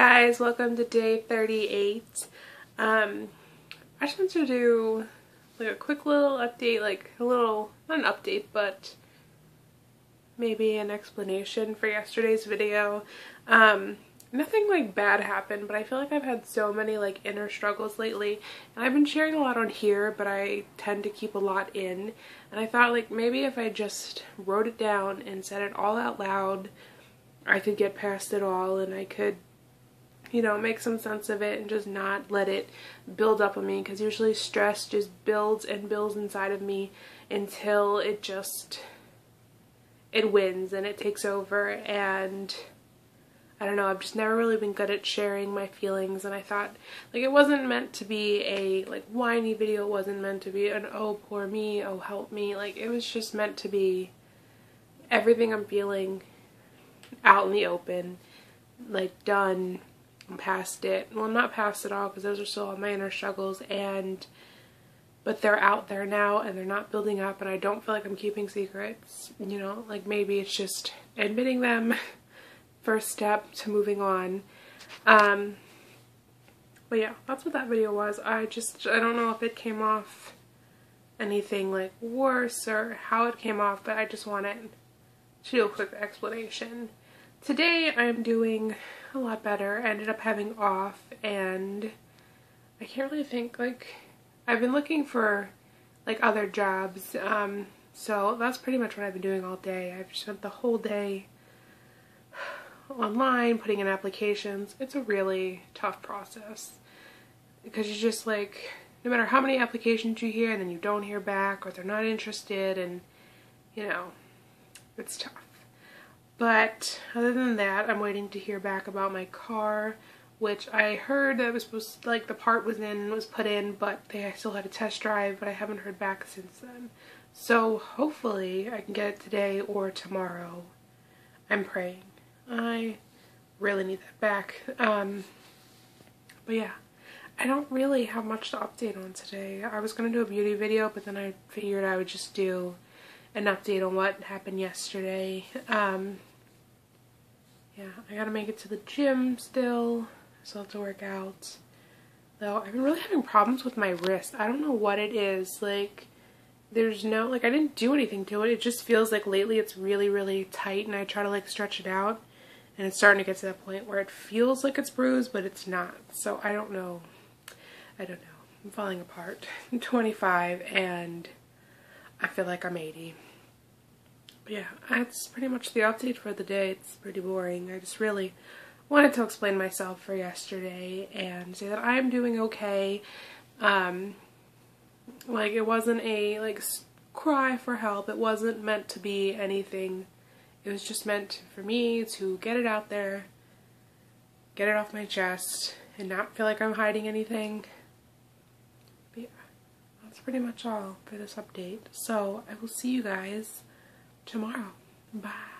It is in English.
guys, welcome to day 38. Um, I just wanted to do like a quick little update, like a little, not an update, but maybe an explanation for yesterday's video. Um, nothing like bad happened, but I feel like I've had so many like inner struggles lately, and I've been sharing a lot on here, but I tend to keep a lot in, and I thought like maybe if I just wrote it down and said it all out loud, I could get past it all and I could you know, make some sense of it and just not let it build up on me because usually stress just builds and builds inside of me until it just it wins and it takes over. And I don't know, I've just never really been good at sharing my feelings. And I thought like it wasn't meant to be a like whiny video, it wasn't meant to be an oh poor me, oh help me, like it was just meant to be everything I'm feeling out in the open, like done past it. Well, not past it all because those are still all my inner struggles and but they're out there now and they're not building up and I don't feel like I'm keeping secrets. You know, like maybe it's just admitting them first step to moving on. Um but yeah, that's what that video was. I just I don't know if it came off anything like worse or how it came off, but I just wanted to do a quick explanation. Today I'm doing a lot better. I ended up having off and I can't really think like I've been looking for like other jobs um so that's pretty much what I've been doing all day. I've spent the whole day online putting in applications. It's a really tough process because you just like no matter how many applications you hear and then you don't hear back or they're not interested and you know it's tough. But other than that, I'm waiting to hear back about my car, which I heard that was supposed to, like the part was in, was put in, but they still had a test drive, but I haven't heard back since then. So hopefully I can get it today or tomorrow. I'm praying. I really need that back. Um, but yeah, I don't really have much to update on today. I was going to do a beauty video, but then I figured I would just do an update on what happened yesterday. Um, yeah, I gotta make it to the gym still. Still have to work out. Though I've been really having problems with my wrist. I don't know what it is. Like, there's no, like, I didn't do anything to it. It just feels like lately it's really, really tight and I try to, like, stretch it out. And it's starting to get to that point where it feels like it's bruised, but it's not. So I don't know. I don't know. I'm falling apart. I'm 25 and I feel like I'm 80 yeah, that's pretty much the update for the day. It's pretty boring. I just really wanted to explain myself for yesterday and say that I'm doing okay. Um, like, it wasn't a, like, cry for help. It wasn't meant to be anything. It was just meant for me to get it out there, get it off my chest, and not feel like I'm hiding anything. But yeah, that's pretty much all for this update. So, I will see you guys tomorrow. Bye.